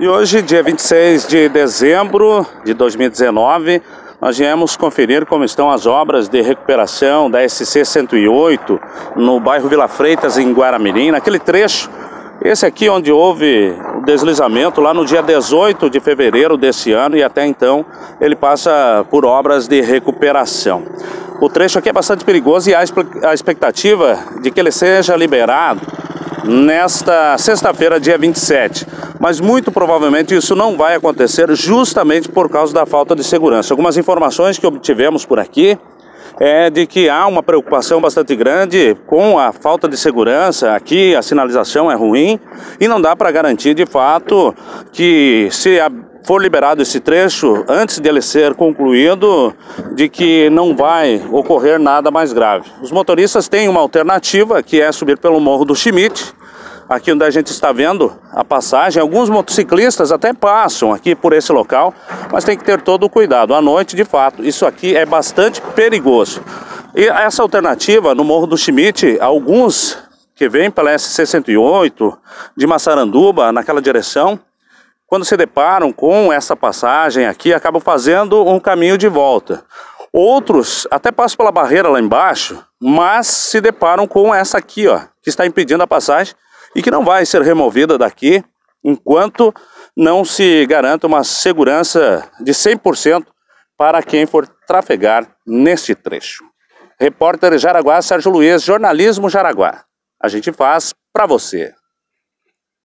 E hoje, dia 26 de dezembro de 2019, nós viemos conferir como estão as obras de recuperação da SC 108 no bairro Vila Freitas, em Guaramirim, naquele trecho. Esse aqui onde houve o deslizamento lá no dia 18 de fevereiro desse ano e até então ele passa por obras de recuperação. O trecho aqui é bastante perigoso e há a expectativa de que ele seja liberado nesta sexta-feira, dia 27. Mas muito provavelmente isso não vai acontecer justamente por causa da falta de segurança. Algumas informações que obtivemos por aqui é de que há uma preocupação bastante grande com a falta de segurança. Aqui a sinalização é ruim e não dá para garantir de fato que se for liberado esse trecho, antes dele ser concluído, de que não vai ocorrer nada mais grave. Os motoristas têm uma alternativa, que é subir pelo Morro do Schmidt, aqui onde a gente está vendo a passagem. Alguns motociclistas até passam aqui por esse local, mas tem que ter todo o cuidado. À noite, de fato, isso aqui é bastante perigoso. E essa alternativa, no Morro do Schmidt, alguns que vêm pela SC-108 de Massaranduba, naquela direção, quando se deparam com essa passagem aqui, acabam fazendo um caminho de volta. Outros até passam pela barreira lá embaixo, mas se deparam com essa aqui, ó, que está impedindo a passagem e que não vai ser removida daqui enquanto não se garanta uma segurança de 100% para quem for trafegar neste trecho. Repórter Jaraguá, Sérgio Luiz, Jornalismo Jaraguá. A gente faz para você.